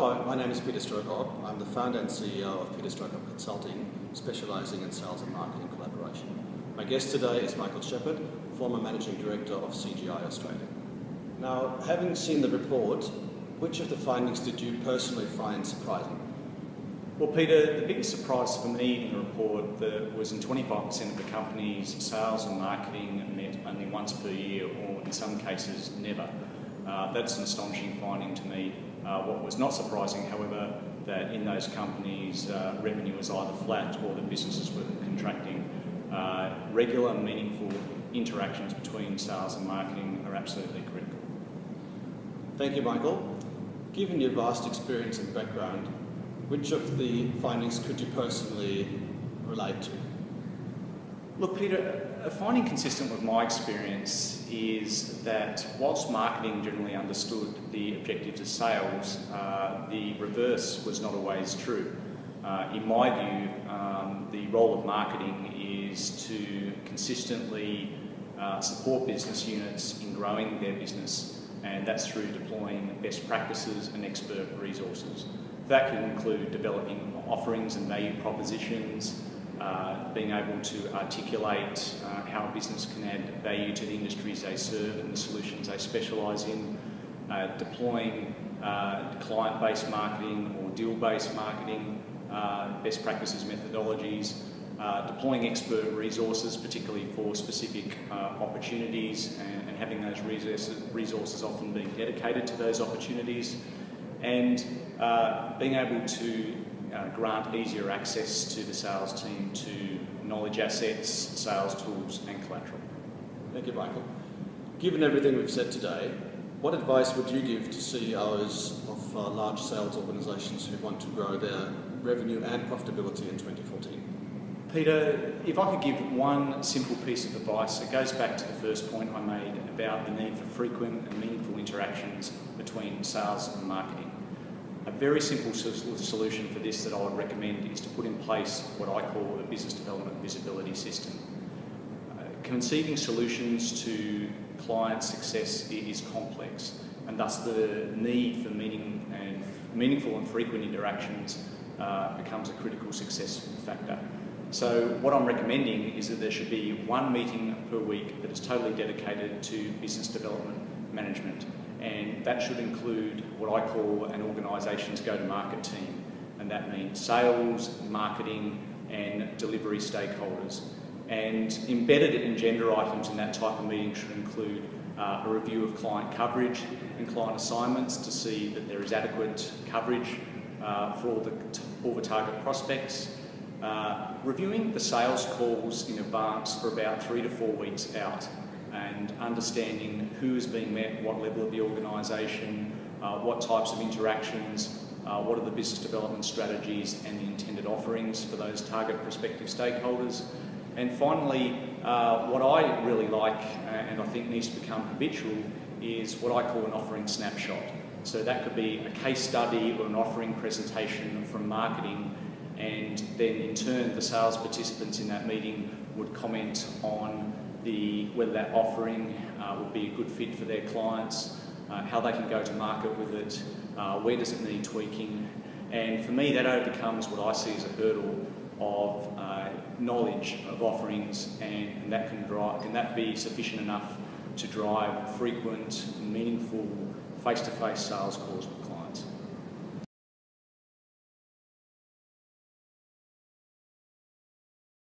Hello, my name is Peter Strohkorb. I'm the founder and CEO of Peter Strohkorb Consulting, specialising in sales and marketing collaboration. My guest today is Michael Shepherd, former Managing Director of CGI Australia. Now, having seen the report, which of the findings did you personally find surprising? Well, Peter, the biggest surprise for me in the report that was in 25% of the companies, sales and marketing met only once per year, or in some cases, never. Uh, that's an astonishing finding to me. Uh, what was not surprising, however, that in those companies uh, revenue was either flat or the businesses were contracting. Uh, regular, meaningful interactions between sales and marketing are absolutely critical. Thank you, Michael. Given your vast experience and background, which of the findings could you personally relate to? Look, Peter, a finding consistent with my experience is that whilst marketing generally understood the objectives of sales, uh, the reverse was not always true. Uh, in my view, um, the role of marketing is to consistently uh, support business units in growing their business, and that's through deploying best practices and expert resources. That can include developing offerings and value propositions, uh, being able to articulate uh, how a business can add value to the industries they serve and the solutions they specialise in, uh, deploying uh, client-based marketing or deal-based marketing, uh, best practices methodologies, deploying expert resources, particularly for specific opportunities and, and, having those resources, resources often being dedicated to those opportunities, and being able to uh, grant easier access to the sales team to knowledge assets, sales tools and collateral. Thank you, Michael. Given everything we've said today, what advice would you give to CEOs of uh, large sales organisations who want to grow their revenue and profitability in 2014? Peter, if I could give one simple piece of advice, it goes back to the first point I made about the need for frequent and meaningful interactions between sales and marketing. A very simple solution for this that I would recommend is to put in place what I call a business development visibility system. Uh, conceiving solutions to client success is complex and thus the need for meaning and meaningful and frequent interactions uh, becomes a critical success factor. So what I'm recommending is that there should be one meeting per week that is totally dedicated to business development management. And that should include what I call an organisation's go-to-market team, and that means sales, marketing, and delivery stakeholders. And embedded in agenda items in that type of meeting should include uh, a review of client coverage and client assignments to see that there is adequate coverage uh, for all the, all the target prospects, uh, reviewing the sales calls in advance for about three to four weeks out and understanding who is being met, what level of the organisation, uh, what types of interactions, uh, what are the business development strategies and the intended offerings for those target prospective stakeholders. And finally, uh, what I really like uh, and I think needs to become habitual is what I call an offering snapshot. So that could be a case study or an offering presentation from marketing and then in turn the sales participants in that meeting would comment on the, whether that offering uh, would be a good fit for their clients, uh, how they can go to market with it, uh, where does it need tweaking. And for me, that overcomes what I see as a hurdle of uh, knowledge of offerings, and, and that can drive, can that be sufficient enough to drive frequent, meaningful, face-to-face -face sales calls with?